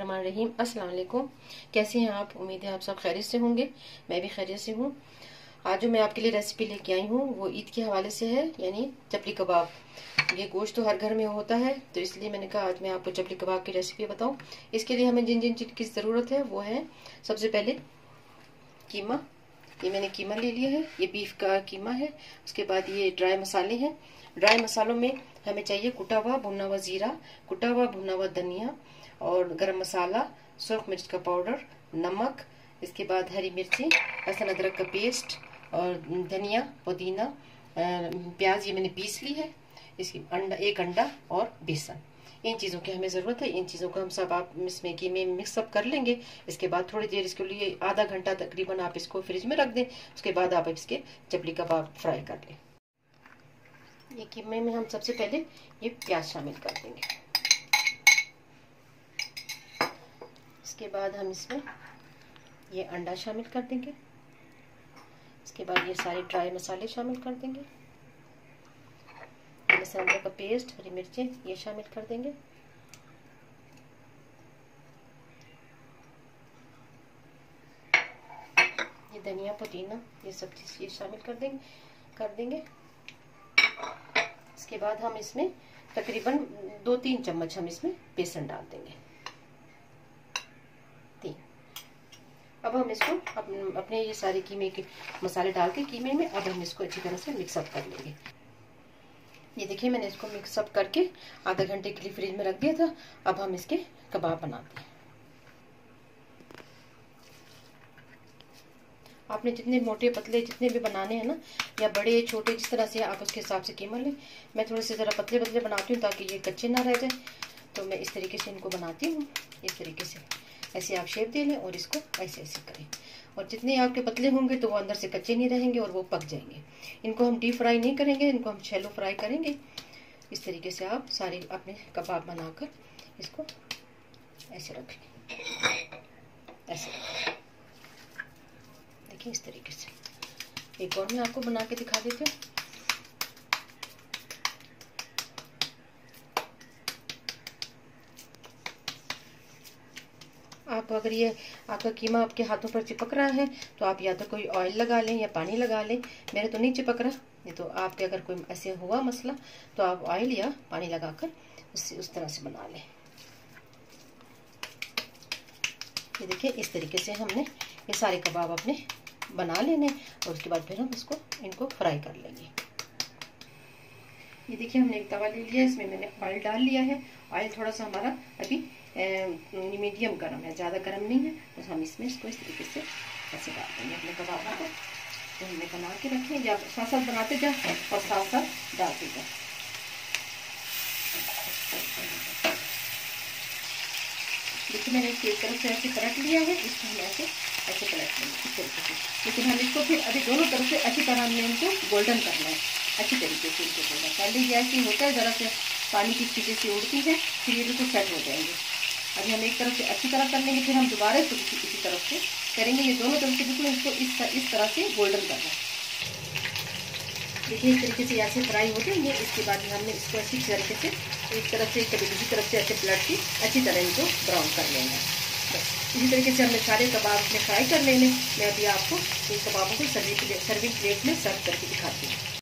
रहीम, अस्सलाम वालेकुम। कैसे हैं आप? उम्मीद है आप सब खैरियत से होंगे। मैं भी खैरियत से हूँ। आज जो मैं आपके लिए रेसिपी लेके आई हूँ, वो ईद के हवाले से है, यानी चपली कबाब। ये गोश्त तो हर घर में होता है तो इसलिए मैंने कहा आज मैं आपको चपली कबाब की रेसिपी बताऊँ। इसके लिए हमें जिन जिन चीज़ की ज़रूरत है, वो है, सबसे पहले कीमा ये मैंने कीमा ले लिया है, ये बीफ का कीमा है, उसके बाद ये ड्राई मसाले हैं। ड्राई मसालों में हमें चाहिए कुटा हुआ भुना हुआ जीरा कुटा हुआ भुना हुआ धनिया और गरम मसाला, सुरख मिर्च का पाउडर नमक, इसके बाद हरी मिर्ची, लहसुन अदरक का पेस्ट और धनिया, पुदीना प्याज, ये मैंने पीस ली है। इसकी अंडा, एक अंडा और बेसन। इन चीज़ों की हमें ज़रूरत है, इन चीज़ों को हम सब आप इसमें की में मिक्सअप कर लेंगे। इसके बाद थोड़ी देर इसके लिए आधा घंटा तकरीबन आप इसको फ्रिज में रख दें। उसके बाद आप इसके चपली कबाब फ्राई कर लें। ये कीमे में हम सबसे पहले ये प्याज शामिल कर देंगे। इसके बाद हम इसमें ये अंडा शामिल कर देंगे। इसके बाद ये सारे ड्राई मसाले शामिल कर देंगे। मसाले का पेस्ट हरी मिर्चें, ये शामिल कर देंगे। ये धनिया, पुदीना, ये सब चीज़ ये शामिल कर देंगे कर देंगे। इसके बाद हम इसमें तकरीबन दो तीन चम्मच हम इसमें बेसन डाल देंगे। तीन। अब हम इसको अपने ये सारे कीमे के मसाले डाल के, कीमे में अब हम इसको अच्छी तरह से मिक्सअप कर लेंगे। ये देखिए, मैंने इसको मिक्सअप करके आधा घंटे के लिए फ्रिज में रख दिया था। अब हम इसके कबाब बनाते हैं। आपने जितने मोटे पतले जितने भी बनाने हैं ना, या बड़े, छोटे, जिस तरह से आप उसके हिसाब से कीमत लें, मैं थोड़े से ज़रा पतले पतले बनाती हूँ ताकि ये कच्चे ना रह जाए। तो मैं इस तरीके से इनको बनाती हूँ। इस तरीके से। ऐसे आप शेप दे लें और इसको ऐसे ऐसे करें। और जितने आपके पतले होंगे तो वो अंदर से कच्चे नहीं रहेंगे और वो पक जाएँगे। इनको हम डीप फ्राई नहीं करेंगे, इनको हम शैलो फ्राई करेंगे। इस तरीके से आप सारे अपने कबाब बनाकर इसको ऐसे रख। लें ऐसे देखिए इस तरीके से। एक और मैं आपको बना के दिखा देती हूँ। आप अगर ये आपका कीमा आपके हाथों पर चिपक रहा है तो आप या तो कोई ऑयल लगा लें या पानी लगा लें। मेरे तो नहीं चिपक रहा नहीं तो आपके अगर कोई ऐसे हुआ मसला तो आप ऑयल या पानी लगाकर उससे उस तरह से बना लें। ये देखिए, इस तरीके से हमने ये सारे कबाब अपने बना लेने और उसके बाद फिर हम इसको, इनको फ्राई कर लेंगे। ये देखिए, हमने एक तवा ले लिया, इसमें मैंने ऑयल डाल लिया है। ऑयल थोड़ा सा हमारा अभी मीडियम गर्म है ज़्यादा गर्म नहीं है तो हम इसमें इसको इस तरीके से ऐसे डाल देंगे अपने कबाबों को तो हमने बना के रखें या साथ साथ बनाते जाए और साथ साथ डालते जाए देखिए मैंने इसको एक तरफ़ से ऐसे पलट लिया है इसको हम ऐसे ऐसे पलट लेंगे इस तरीके से लेकिन हम इसको फिर अभी दोनों तरफ़ से अच्छी तरह हमने इनको गोल्डन करना है अच्छी तरीके से इनको गोल्डन पहले ये ऐसे होता है ज़रा से पानी की चीज़ें से उड़ती है फिर ये बिल्कुल सेट हो जाएँगे अभी हम एक तरफ़ से अच्छी तरह कर लेंगे, फिर हम दोबारा इसको इसी तरफ़ से करेंगे। ये दोनों तरफ़ से बिल्कुल इसको इस इस तरह से गोल्डन करना देखिए, इस तरीके से ऐसे फ्राई हो जाएँगे इसके बाद हमने इसको अच्छी तरीके से एक तरफ़ से कभी दूसरी तरफ़ से ऐसे पलट के अच्छी तरह इनको ब्राउन कर लेंगे। इसी तरीके से हमने सारे कबाब में फ्राई कर लेने। मैं अभी आपको इन कबाबों को सर्विंग प्लेट में सर्व करके दिखाती हूँ।